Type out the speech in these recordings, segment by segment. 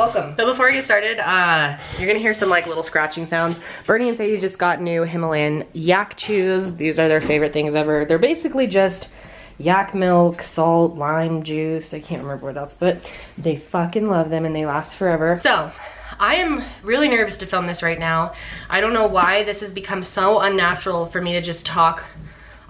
welcome. So before we get started, uh, you're gonna hear some like little scratching sounds. Bernie and Sadie just got new Himalayan yak chews. These are their favorite things ever. They're basically just yak milk, salt, lime juice. I can't remember what else, but they fucking love them and they last forever. So, I am really nervous to film this right now. I don't know why this has become so unnatural for me to just talk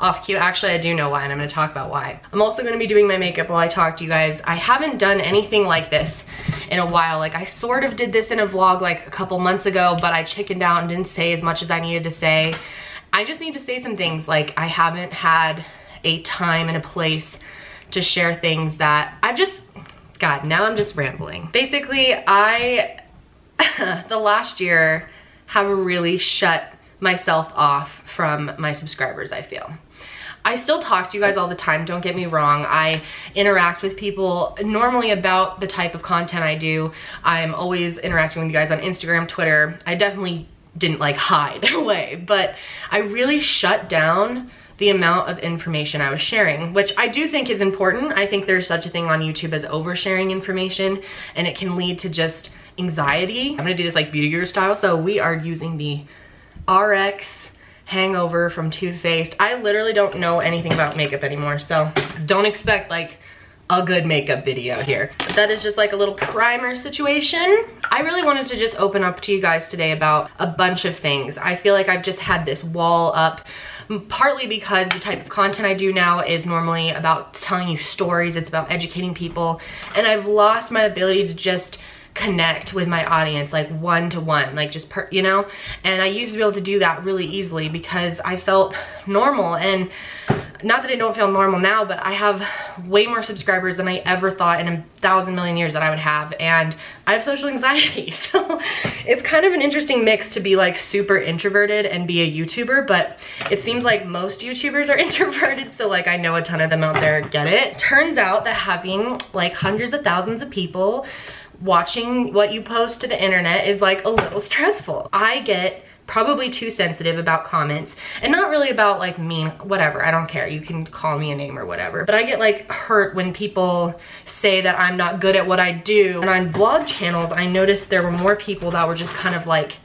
off cue. Actually, I do know why, and I'm gonna talk about why. I'm also gonna be doing my makeup while I talk to you guys. I haven't done anything like this in a while. Like, I sort of did this in a vlog like a couple months ago, but I chickened out and didn't say as much as I needed to say. I just need to say some things. Like, I haven't had a time and a place to share things that I've just, God, now I'm just rambling. Basically, I, the last year, have really shut myself off from my subscribers, I feel. I still talk to you guys all the time, don't get me wrong. I interact with people normally about the type of content I do. I'm always interacting with you guys on Instagram, Twitter. I definitely didn't like hide away, but I really shut down the amount of information I was sharing, which I do think is important. I think there's such a thing on YouTube as oversharing information and it can lead to just anxiety. I'm gonna do this like beauty guru style. So we are using the RX hangover from Too Faced. I literally don't know anything about makeup anymore, so don't expect like a good makeup video here. But that is just like a little primer situation. I really wanted to just open up to you guys today about a bunch of things. I feel like I've just had this wall up partly because the type of content I do now is normally about telling you stories, it's about educating people, and I've lost my ability to just connect with my audience like one to one like just per you know and I used to be able to do that really easily because I felt normal and not that I don't feel normal now, but I have way more subscribers than I ever thought in a thousand million years that I would have. And I have social anxiety. So it's kind of an interesting mix to be like super introverted and be a YouTuber, but it seems like most YouTubers are introverted. So like I know a ton of them out there get it. Turns out that having like hundreds of thousands of people watching what you post to the internet is like a little stressful. I get probably too sensitive about comments and not really about like mean whatever i don't care you can call me a name or whatever but i get like hurt when people say that i'm not good at what i do and on vlog channels i noticed there were more people that were just kind of like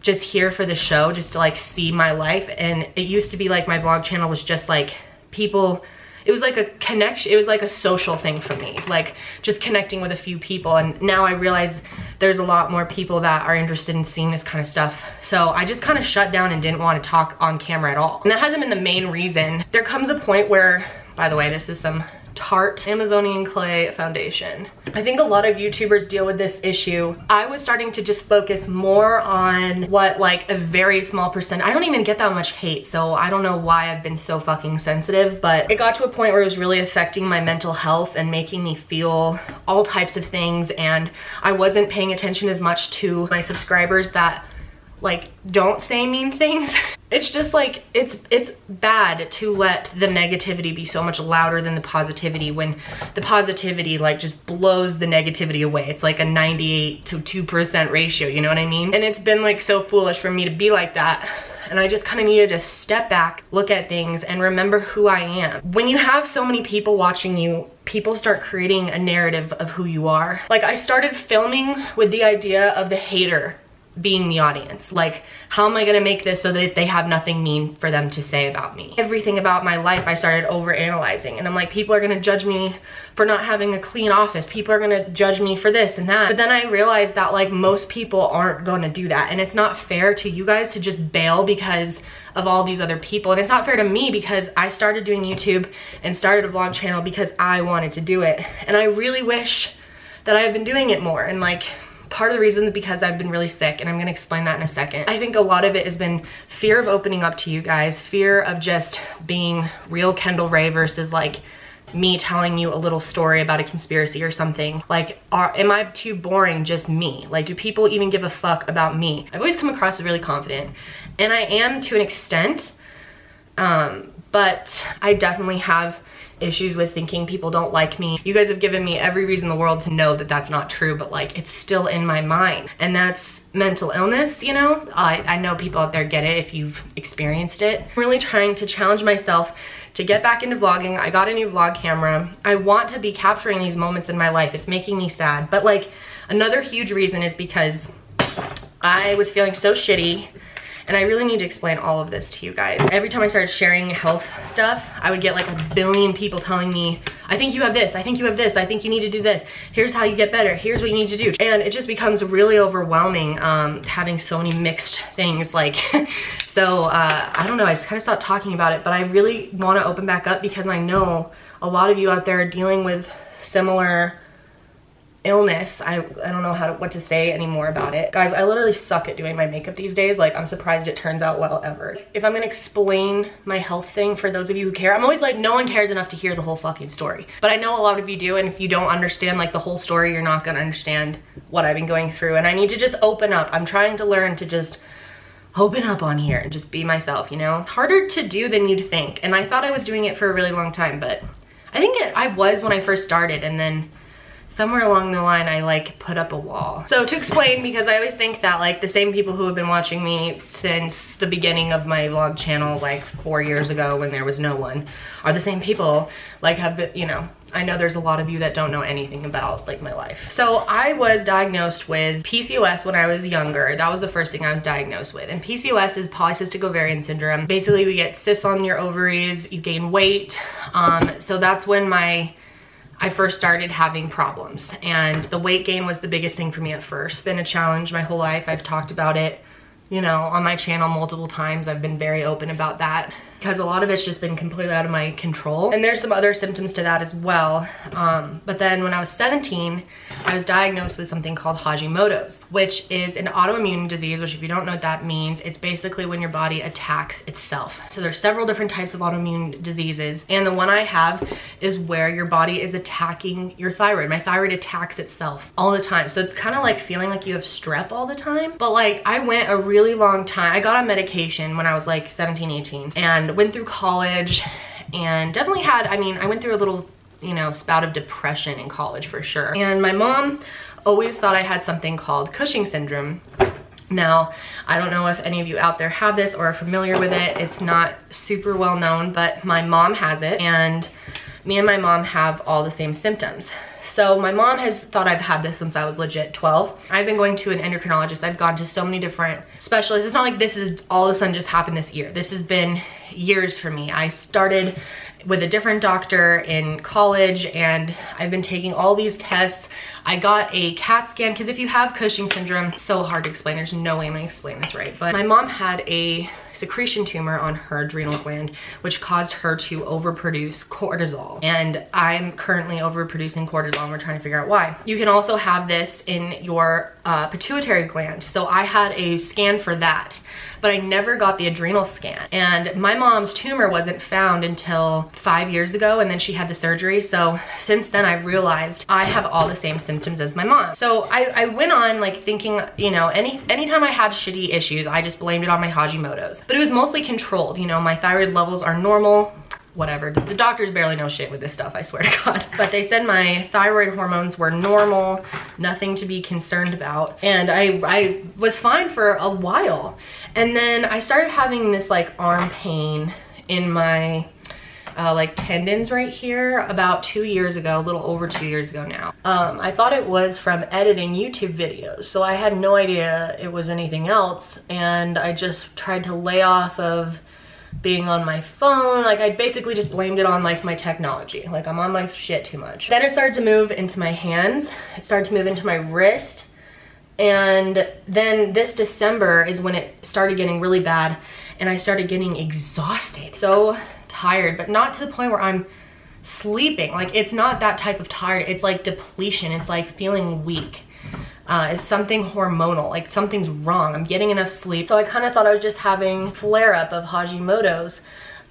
just here for the show just to like see my life and it used to be like my vlog channel was just like people it was like a connection it was like a social thing for me like just connecting with a few people. And now i realize there's a lot more people that are interested in seeing this kind of stuff. So i just kind of shut down and didn't want to talk on camera at all. And that hasn't been the main reason. There comes a point where by the way this is some Tarte Amazonian Clay Foundation. I think a lot of YouTubers deal with this issue. I was starting to just focus more on what like a very small percent, I don't even get that much hate, so I don't know why I've been so fucking sensitive, but it got to a point where it was really affecting my mental health and making me feel all types of things, and I wasn't paying attention as much to my subscribers that like don't say mean things. it's just like, it's, it's bad to let the negativity be so much louder than the positivity when the positivity like just blows the negativity away. It's like a 98 to 2% ratio, you know what I mean? And it's been like so foolish for me to be like that and I just kind of needed to step back, look at things, and remember who I am. When you have so many people watching you, people start creating a narrative of who you are. Like I started filming with the idea of the hater being the audience. Like, how am I gonna make this so that they have nothing mean for them to say about me? Everything about my life I started over analyzing and I'm like, people are gonna judge me for not having a clean office. People are gonna judge me for this and that. But then I realized that like most people aren't gonna do that and it's not fair to you guys to just bail because of all these other people. And it's not fair to me because I started doing YouTube and started a vlog channel because I wanted to do it. And I really wish that I have been doing it more and like part of the reason is because I've been really sick and I'm gonna explain that in a second. I think a lot of it has been fear of opening up to you guys, fear of just being real Kendall Rae versus like me telling you a little story about a conspiracy or something. Like, are, am I too boring just me? Like, do people even give a fuck about me? I've always come across as really confident and I am to an extent, um, but I definitely have issues with thinking people don't like me. You guys have given me every reason in the world to know that that's not true, but like it's still in my mind. And that's mental illness, you know? I, I know people out there get it if you've experienced it. I'm really trying to challenge myself to get back into vlogging. I got a new vlog camera. I want to be capturing these moments in my life. It's making me sad, but like, Another huge reason is because I was feeling so shitty and I really need to explain all of this to you guys. Every time I started sharing health stuff, I would get like a billion people telling me, I think you have this, I think you have this, I think you need to do this. Here's how you get better, here's what you need to do. And it just becomes really overwhelming um, having so many mixed things like, so uh, I don't know, I just kind of stopped talking about it, but I really want to open back up because I know a lot of you out there are dealing with similar illness. I, I don't know how to, what to say anymore about it. Guys, I literally suck at doing my makeup these days. Like, I'm surprised it turns out well ever. If I'm gonna explain my health thing for those of you who care, I'm always like, no one cares enough to hear the whole fucking story. But I know a lot of you do, and if you don't understand like the whole story, you're not gonna understand what I've been going through. And I need to just open up. I'm trying to learn to just open up on here and just be myself, you know? It's harder to do than you'd think. And I thought I was doing it for a really long time, but I think it, I was when I first started and then somewhere along the line I like put up a wall. So to explain, because I always think that like the same people who have been watching me since the beginning of my vlog channel like four years ago when there was no one are the same people like have been, you know, I know there's a lot of you that don't know anything about like my life. So I was diagnosed with PCOS when I was younger. That was the first thing I was diagnosed with. And PCOS is polycystic ovarian syndrome. Basically we get cysts on your ovaries, you gain weight. Um, so that's when my I first started having problems and the weight gain was the biggest thing for me at first. It's been a challenge my whole life. I've talked about it, you know, on my channel multiple times. I've been very open about that because a lot of it's just been completely out of my control. And there's some other symptoms to that as well. Um, but then when I was 17, I was diagnosed with something called Hashimoto's, which is an autoimmune disease, which if you don't know what that means, it's basically when your body attacks itself. So there's several different types of autoimmune diseases. And the one I have is where your body is attacking your thyroid. My thyroid attacks itself all the time. So it's kind of like feeling like you have strep all the time. But like I went a really long time. I got on medication when I was like 17, 18 and went through college and definitely had, I mean, I went through a little, you know, spout of depression in college for sure. And my mom always thought I had something called Cushing syndrome. Now, I don't know if any of you out there have this or are familiar with it. It's not super well known, but my mom has it and me and my mom have all the same symptoms. So my mom has thought I've had this since I was legit 12. I've been going to an endocrinologist. I've gone to so many different specialists. It's not like this is all of a sudden just happened this year. This has been years for me. I started with a different doctor in college and I've been taking all these tests. I got a CAT scan because if you have Cushing syndrome, it's so hard to explain. There's no way I'm gonna explain this right. But my mom had a secretion tumor on her adrenal gland, which caused her to overproduce cortisol. And I'm currently overproducing cortisol and we're trying to figure out why. You can also have this in your uh, pituitary gland. So I had a scan for that but I never got the adrenal scan. And my mom's tumor wasn't found until five years ago and then she had the surgery. So since then I've realized I have all the same symptoms as my mom. So I, I went on like thinking, you know, any anytime I had shitty issues, I just blamed it on my Hashimoto's. But it was mostly controlled, you know, my thyroid levels are normal whatever. The doctors barely know shit with this stuff, I swear to God. But they said my thyroid hormones were normal, nothing to be concerned about. And I, I was fine for a while. And then I started having this like arm pain in my uh, like tendons right here about two years ago, a little over two years ago now. Um, I thought it was from editing YouTube videos, so I had no idea it was anything else, and I just tried to lay off of being on my phone. Like I basically just blamed it on like my technology. Like I'm on my shit too much. Then it started to move into my hands. It started to move into my wrist. And then this December is when it started getting really bad and I started getting exhausted. So tired, but not to the point where I'm sleeping. Like it's not that type of tired. It's like depletion. It's like feeling weak uh, it's something hormonal, like something's wrong. I'm getting enough sleep. So I kind of thought I was just having flare up of Hashimoto's,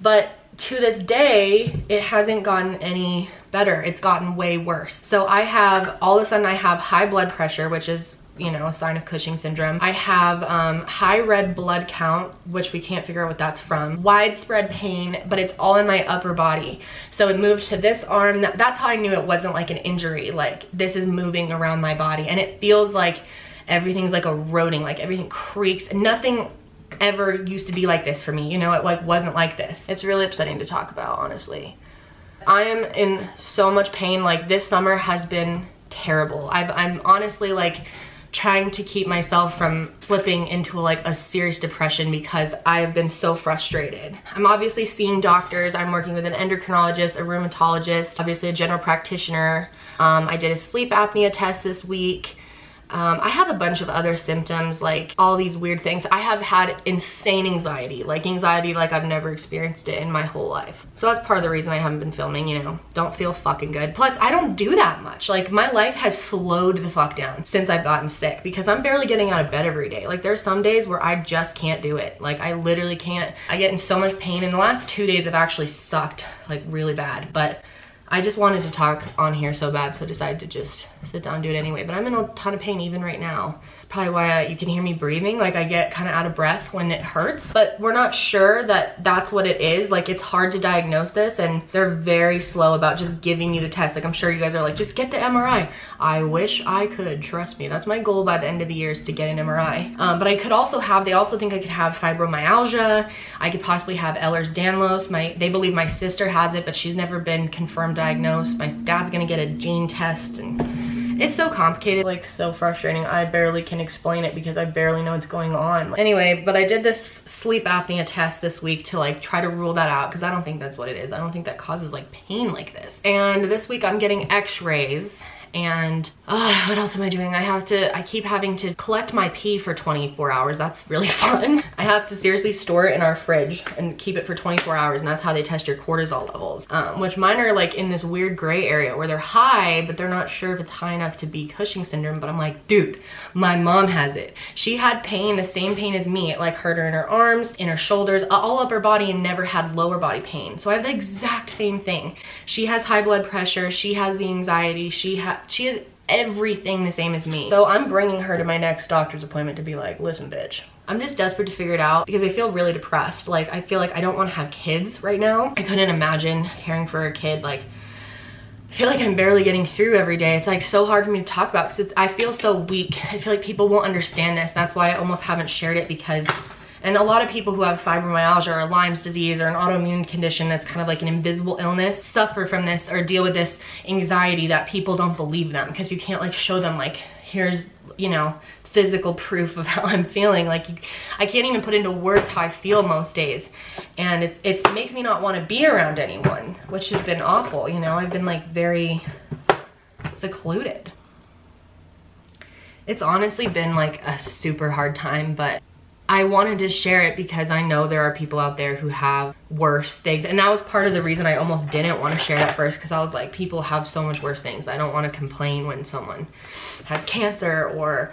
but to this day, it hasn't gotten any better. It's gotten way worse. So I have, all of a sudden I have high blood pressure, which is you know, a sign of Cushing syndrome. I have um, high red blood count, which we can't figure out what that's from. Widespread pain, but it's all in my upper body. So it moved to this arm. That's how I knew it wasn't like an injury. Like this is moving around my body and it feels like everything's like eroding, like everything creaks. Nothing ever used to be like this for me. You know, it like wasn't like this. It's really upsetting to talk about, honestly. I am in so much pain. Like this summer has been terrible. I've, I'm honestly like trying to keep myself from slipping into like a serious depression because I have been so frustrated. I'm obviously seeing doctors. I'm working with an endocrinologist, a rheumatologist, obviously a general practitioner. Um, I did a sleep apnea test this week. Um, I have a bunch of other symptoms, like all these weird things. I have had insane anxiety, like anxiety like I've never experienced it in my whole life. So that's part of the reason I haven't been filming, you know, don't feel fucking good. Plus, I don't do that much. Like my life has slowed the fuck down since I've gotten sick because I'm barely getting out of bed every day. Like there's some days where I just can't do it. Like I literally can't. I get in so much pain and the last two days have actually sucked like really bad. But I just wanted to talk on here so bad, so decided to just sit down and do it anyway. But I'm in a ton of pain even right now probably why I, you can hear me breathing. Like I get kind of out of breath when it hurts, but we're not sure that that's what it is. Like it's hard to diagnose this and they're very slow about just giving you the test. Like I'm sure you guys are like, just get the MRI. I wish I could, trust me. That's my goal by the end of the year is to get an MRI. Um, but I could also have, they also think I could have fibromyalgia. I could possibly have Ehlers-Danlos. My, they believe my sister has it, but she's never been confirmed diagnosed. My dad's gonna get a gene test and it's so complicated, like so frustrating. I barely can explain it because I barely know what's going on. Anyway, but I did this sleep apnea test this week to like try to rule that out because I don't think that's what it is. I don't think that causes like pain like this. And this week I'm getting x-rays and uh, what else am I doing? I have to, I keep having to collect my pee for 24 hours. That's really fun. I have to seriously store it in our fridge and keep it for 24 hours and that's how they test your cortisol levels. Um, which mine are like in this weird gray area where they're high, but they're not sure if it's high enough to be Cushing syndrome. But I'm like, dude, my mom has it. She had pain, the same pain as me. It like hurt her in her arms, in her shoulders, all up her body and never had lower body pain. So I have the exact same thing. She has high blood pressure. She has the anxiety. She has she has everything the same as me. So I'm bringing her to my next doctor's appointment to be like, listen, bitch, I'm just desperate to figure it out because I feel really depressed. Like, I feel like I don't want to have kids right now. I couldn't imagine caring for a kid. Like, I feel like I'm barely getting through every day. It's like so hard for me to talk about because I feel so weak. I feel like people won't understand this. That's why I almost haven't shared it because and a lot of people who have fibromyalgia or Lyme's disease or an autoimmune condition that's kind of like an invisible illness suffer from this or deal with this anxiety that people don't believe them because you can't like show them like, here's, you know, physical proof of how I'm feeling. Like you, I can't even put into words how I feel most days. And it's, it's, it makes me not want to be around anyone, which has been awful. You know, I've been like very secluded. It's honestly been like a super hard time, but I wanted to share it because I know there are people out there who have worse things. And that was part of the reason I almost didn't want to share it at first because I was like, people have so much worse things. I don't want to complain when someone has cancer or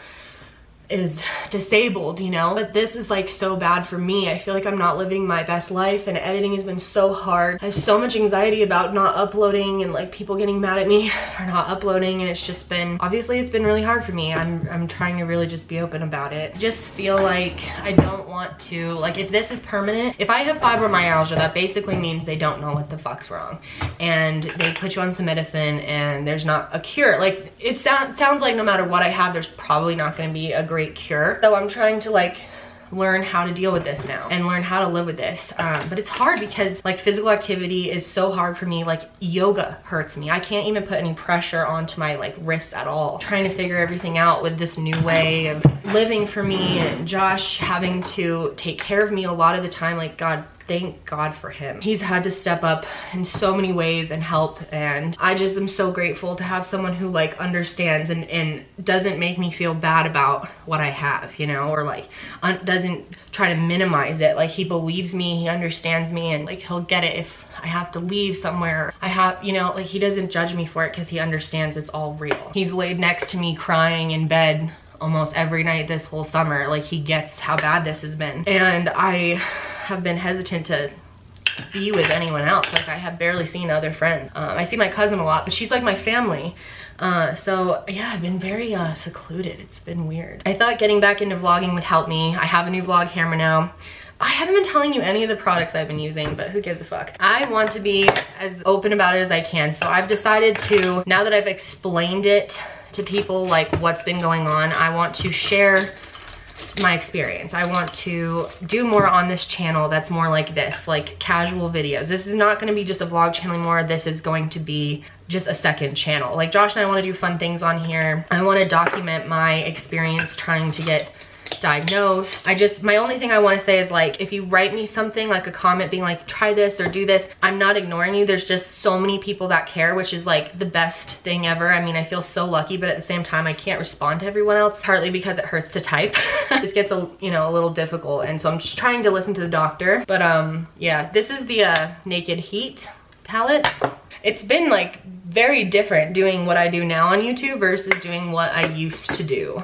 is disabled, you know? But this is like so bad for me. I feel like I'm not living my best life and editing has been so hard. I have so much anxiety about not uploading and like people getting mad at me for not uploading and it's just been, obviously it's been really hard for me. I'm, I'm trying to really just be open about it. Just feel like I don't want to, like if this is permanent, if I have fibromyalgia, that basically means they don't know what the fuck's wrong. And they put you on some medicine and there's not a cure. Like it sounds sounds like no matter what I have, there's probably not gonna be a great great cure. So I'm trying to like learn how to deal with this now and learn how to live with this. Um, but it's hard because like physical activity is so hard for me. Like yoga hurts me. I can't even put any pressure onto my like wrists at all. Trying to figure everything out with this new way of living for me and josh having to take care of me a lot of the time like god thank God for him. He's had to step up in so many ways and help and I just am so grateful to have someone who like understands and, and doesn't make me feel bad about what I have, you know, or like doesn't try to minimize it. Like he believes me, he understands me and like he'll get it if I have to leave somewhere. I have, you know, like he doesn't judge me for it because he understands it's all real. He's laid next to me crying in bed almost every night this whole summer. Like he gets how bad this has been. And I have been hesitant to be with anyone else. Like I have barely seen other friends. Um, I see my cousin a lot, but she's like my family. Uh, so yeah, I've been very uh, secluded. It's been weird. I thought getting back into vlogging would help me. I have a new vlog camera now. I haven't been telling you any of the products I've been using, but who gives a fuck? I want to be as open about it as I can. So I've decided to, now that I've explained it to people, like what's been going on, I want to share my experience. I want to do more on this channel that's more like this, like casual videos. This is not gonna be just a vlog channel anymore. This is going to be just a second channel. Like Josh and I wanna do fun things on here. I wanna document my experience trying to get diagnosed. I just, my only thing I wanna say is like, if you write me something, like a comment being like, try this or do this, I'm not ignoring you. There's just so many people that care, which is like the best thing ever. I mean, I feel so lucky, but at the same time, I can't respond to everyone else, partly because it hurts to type. this gets a, you know, a little difficult. And so I'm just trying to listen to the doctor. But um, yeah, this is the uh, Naked Heat palette. It's been like very different doing what I do now on YouTube versus doing what I used to do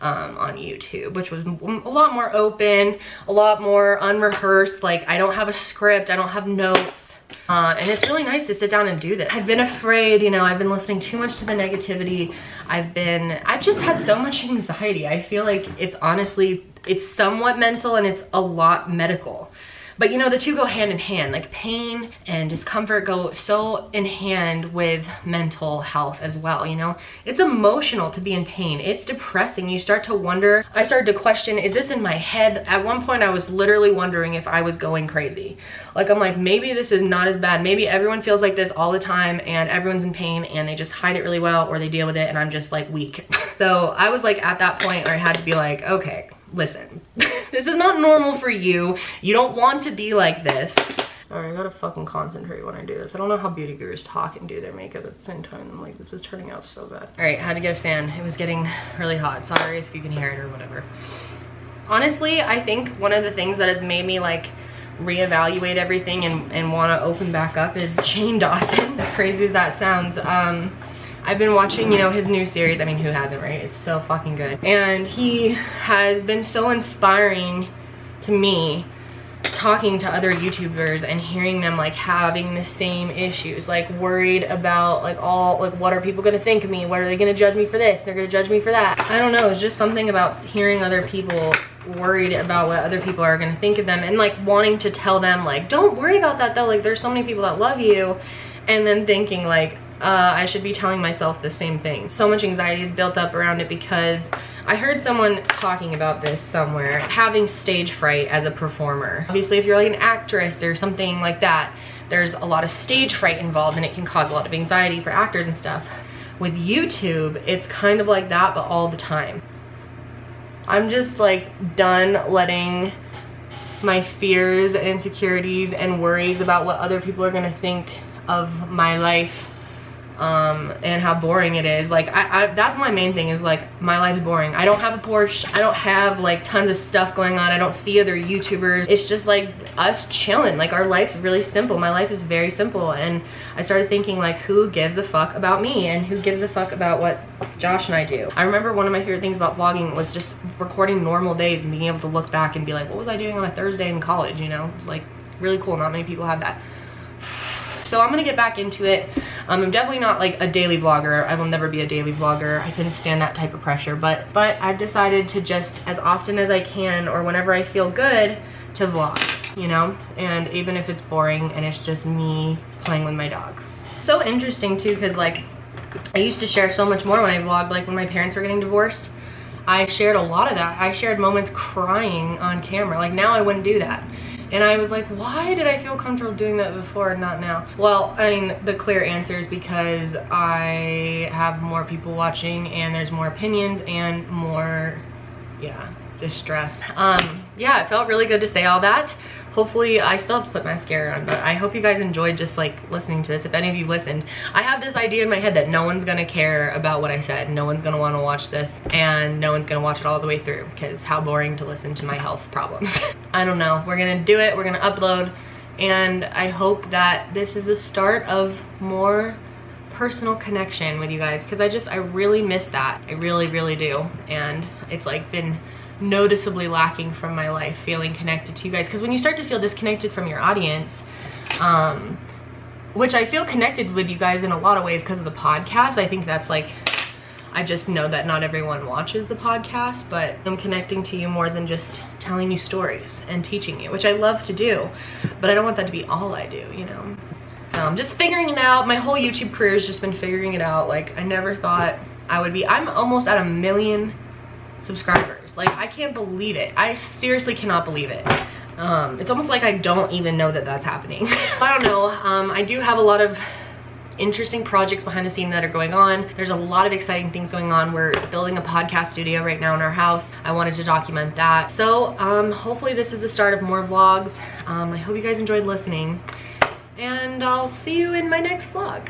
um, on YouTube, which was a lot more open, a lot more unrehearsed. Like I don't have a script, I don't have notes. Uh, and it's really nice to sit down and do this. I've been afraid, you know, I've been listening too much to the negativity. I've been, I've just had so much anxiety. I feel like it's honestly, it's somewhat mental and it's a lot medical. But you know, the two go hand in hand. Like pain and discomfort go so in hand with mental health as well, you know? It's emotional to be in pain. It's depressing. You start to wonder. I started to question, is this in my head? At one point, I was literally wondering if I was going crazy. Like, I'm like, maybe this is not as bad. Maybe everyone feels like this all the time and everyone's in pain and they just hide it really well or they deal with it and I'm just like weak. so I was like at that point where I had to be like, okay, listen, this is not normal for you. You don't want to be like this. All right, I gotta fucking concentrate when I do this. I don't know how beauty gurus talk and do their makeup at the same time. I'm like, this is turning out so bad. All right, had to get a fan. It was getting really hot. Sorry if you can hear it or whatever. Honestly, I think one of the things that has made me like reevaluate everything and, and want to open back up is Shane Dawson. As crazy as that sounds, um, I've been watching, you know, his new series. I mean, who hasn't, right? It's so fucking good. And he has been so inspiring to me talking to other YouTubers and hearing them like having the same issues, like worried about like all, like what are people gonna think of me? What are they gonna judge me for this? They're gonna judge me for that. I don't know, it's just something about hearing other people worried about what other people are gonna think of them and like wanting to tell them like, don't worry about that though, like there's so many people that love you. And then thinking like, uh, I should be telling myself the same thing. So much anxiety is built up around it because I heard someone talking about this somewhere, having stage fright as a performer. Obviously, if you're like an actress or something like that, there's a lot of stage fright involved and it can cause a lot of anxiety for actors and stuff. With YouTube, it's kind of like that, but all the time. I'm just like done letting my fears and insecurities and worries about what other people are gonna think of my life um, and how boring it is. Like, I, I, that's my main thing is like, my life is boring. I don't have a Porsche. I don't have like tons of stuff going on. I don't see other YouTubers. It's just like us chilling. Like our life's really simple. My life is very simple. And I started thinking like, who gives a fuck about me and who gives a fuck about what Josh and I do. I remember one of my favorite things about vlogging was just recording normal days and being able to look back and be like, what was I doing on a Thursday in college, you know? It's like really cool. Not many people have that. So I'm gonna get back into it. Um, I'm definitely not like a daily vlogger. I will never be a daily vlogger. I couldn't stand that type of pressure, but, but I've decided to just as often as I can or whenever I feel good to vlog, you know? And even if it's boring and it's just me playing with my dogs. So interesting too, cause like I used to share so much more when I vlogged, like when my parents were getting divorced. I shared a lot of that. I shared moments crying on camera. Like now I wouldn't do that. And I was like, why did I feel comfortable doing that before and not now? Well, I mean, the clear answer is because I have more people watching and there's more opinions and more, yeah, distress. Um, yeah, it felt really good to say all that hopefully I still have to put mascara on, but I hope you guys enjoyed just like listening to this. If any of you listened, I have this idea in my head that no one's gonna care about what I said. No one's gonna wanna watch this and no one's gonna watch it all the way through because how boring to listen to my health problems. I don't know. We're gonna do it. We're gonna upload and I hope that this is the start of more personal connection with you guys because I just I really miss that I really really do and it's like been noticeably lacking from my life feeling connected to you guys. Because when you start to feel disconnected from your audience um which i feel connected with you guys in a lot of ways because of the podcast i think that's like i just know that not everyone watches the podcast but i'm connecting to you more than just telling you stories and teaching you which i love to do but i don't want that to be all i do you know? So i'm just figuring it out. My whole youtube career has just been figuring it out. Like i never thought i would be i'm almost at a million subscribers Like, I can't believe it. I seriously cannot believe it. Um, it's almost like I don't even know that that's happening. I don't know. Um, I do have a lot of interesting projects behind the scene that are going on. There's a lot of exciting things going on. We're building a podcast studio right now in our house. I wanted to document that. So um, hopefully this is the start of more vlogs. Um, I hope you guys enjoyed listening and I'll see you in my next vlog.